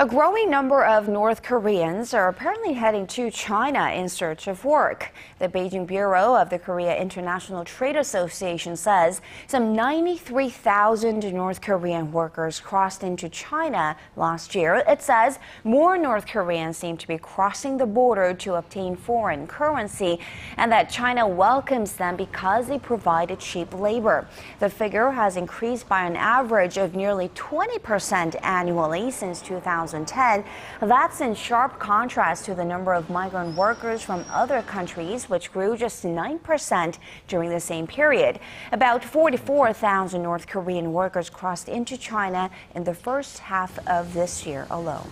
A growing number of North Koreans are apparently heading to China in search of work. The Beijing Bureau of the Korea International Trade Association says some 93,000 North Korean workers crossed into China last year. It says more North Koreans seem to be crossing the border to obtain foreign currency and that China welcomes them because they provide cheap labor. The figure has increased by an average of nearly 20% annually since 2000. 2010. That's in sharp contrast to the number of migrant workers from other countries, which grew just 9% during the same period. About 44,000 North Korean workers crossed into China in the first half of this year alone.